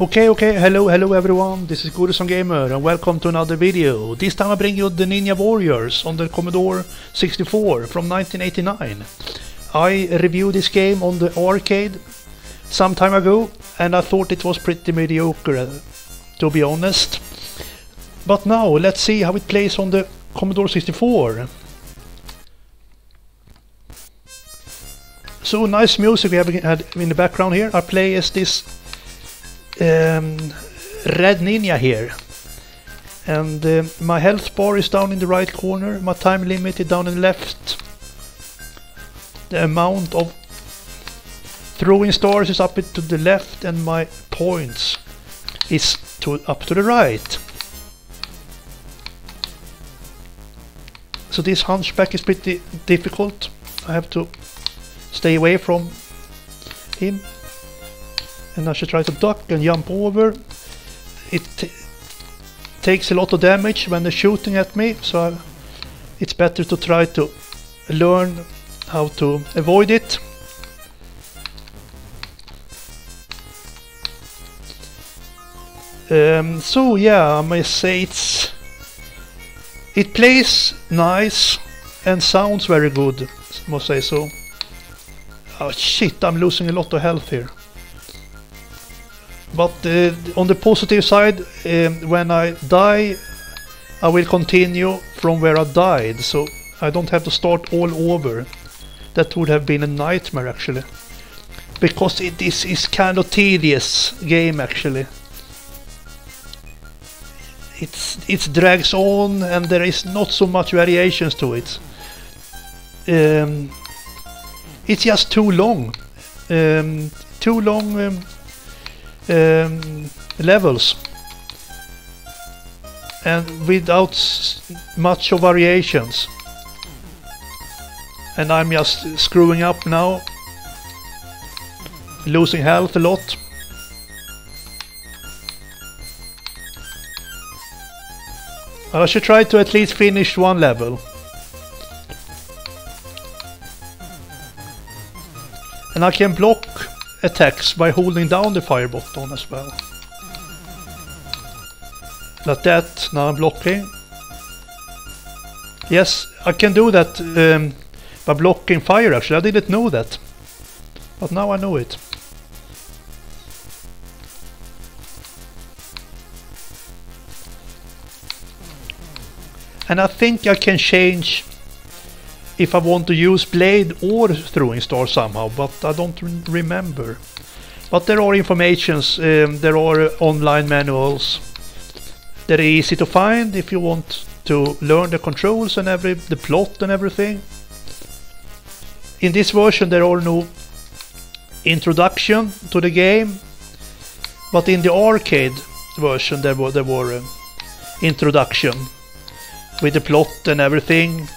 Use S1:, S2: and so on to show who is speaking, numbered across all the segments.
S1: Okay, okay, hello, hello everyone, this is Goodison Gamer and welcome to another video. This time I bring you the Ninja Warriors on the Commodore 64 from 1989. I reviewed this game on the arcade some time ago and I thought it was pretty mediocre to be honest. But now let's see how it plays on the Commodore 64. So nice music we have in the background here. I play as this um, Red Ninja here. And uh, my health bar is down in the right corner, my time limit is down in the left. The amount of throwing stars is up to the left and my points is to up to the right. So this hunchback is pretty difficult. I have to stay away from him and I should try to duck and jump over. It takes a lot of damage when they're shooting at me, so I, it's better to try to learn how to avoid it. Um, so yeah, I must say it's it plays nice and sounds very good, must say so. Oh shit, I'm losing a lot of health here. But uh, on the positive side, um, when I die, I will continue from where I died, so I don't have to start all over. That would have been a nightmare actually. Because it is, is kind of tedious game actually. It's, it drags on and there is not so much variations to it. Um, it's just too long. Um, too long um, um, levels. And without much of variations. And I'm just screwing up now. Losing health a lot. I should try to at least finish one level. And I can block attacks by holding down the fire button as well. Like that, now I'm blocking. Yes, I can do that um, by blocking fire actually, I didn't know that. But now I know it. And I think I can change if I want to use blade or throwing star somehow, but I don't remember. But there are informations, um, there are online manuals. They're easy to find if you want to learn the controls and every the plot and everything. In this version there are no introduction to the game, but in the arcade version there were there were um, introduction with the plot and everything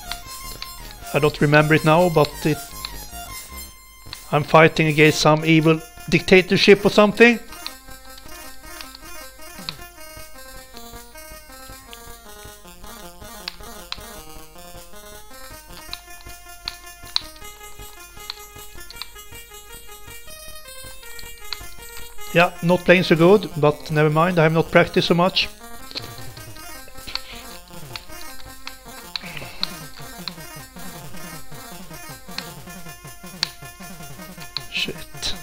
S1: I don't remember it now, but it, I'm fighting against some evil dictatorship or something. Yeah, not playing so good, but never mind, I have not practiced so much. Shit.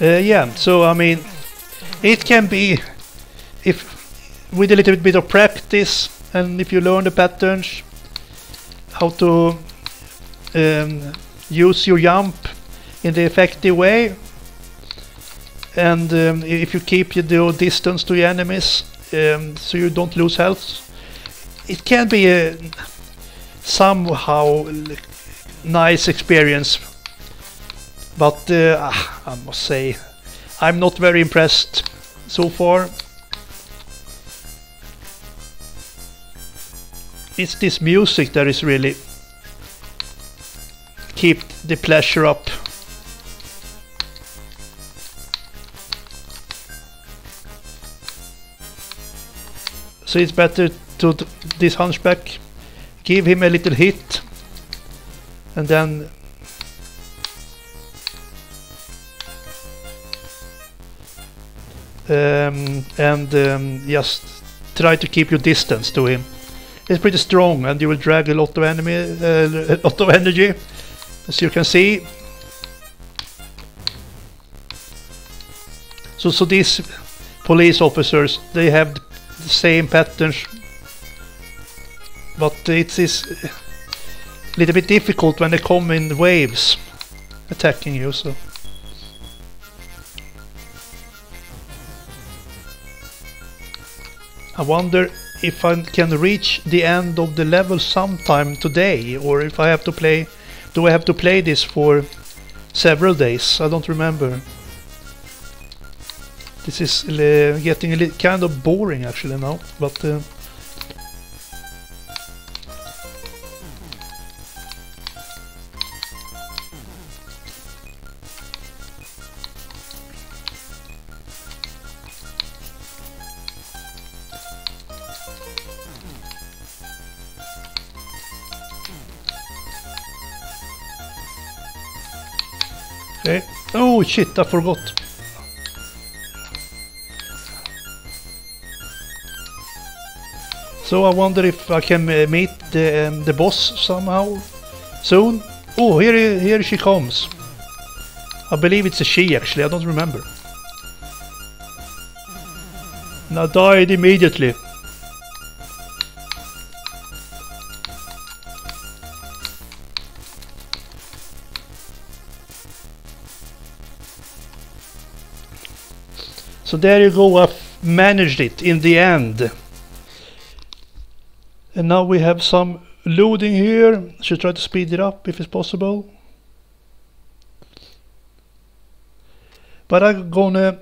S1: Uh, yeah, so I mean, it can be, if with a little bit of practice and if you learn the patterns, how to um, use your jump in the effective way, and um, if you keep your distance to your enemies, um, so you don't lose health, it can be a somehow nice experience but uh, I must say I'm not very impressed so far. It's this music that is really keep the pleasure up. So it's better to this hunchback, give him a little hit, and then um, and um, just try to keep your distance to him. It's pretty strong, and you will drag a lot of enemy, uh, a lot of energy, as you can see. So, so these police officers, they have the same patterns but it is a little bit difficult when they come in waves attacking you. So. I wonder if I can reach the end of the level sometime today or if I have to play do I have to play this for several days I don't remember this is uh, getting a little kind of boring actually now but uh, Oh shit, I forgot. So I wonder if I can meet the, um, the boss somehow soon. Oh, here, here she comes. I believe it's a she actually, I don't remember. And I died immediately. So there you go, I've managed it in the end. And now we have some loading here. Should try to speed it up if it's possible. But I'm gonna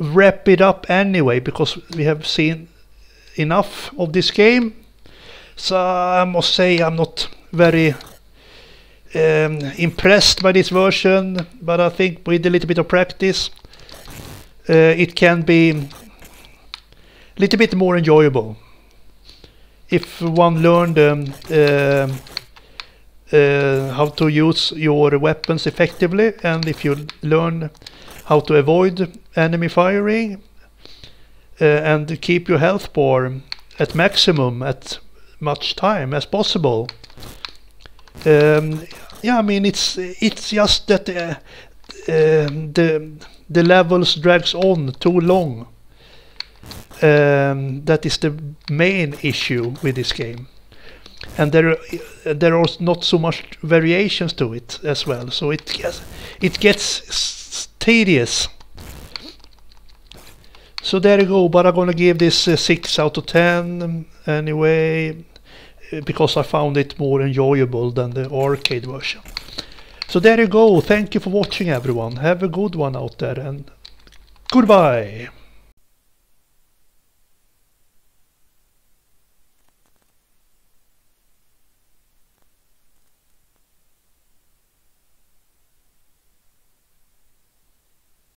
S1: wrap it up anyway because we have seen enough of this game. So I must say I'm not very um, impressed by this version, but I think with a little bit of practice it can be a little bit more enjoyable. If one learned um, uh, uh, how to use your weapons effectively and if you learn how to avoid enemy firing uh, and keep your health bar at maximum at much time as possible. Um, yeah I mean it's it's just that uh, um, Um, the the levels drags on too long. Um, that is the main issue with this game, and there there are not so much variations to it as well. So it gets it gets tedious. So there you go. But I'm gonna give this a six out of ten um, anyway, uh, because I found it more enjoyable than the arcade version. So there you go. Thank you for watching everyone. Have a good one out there and goodbye.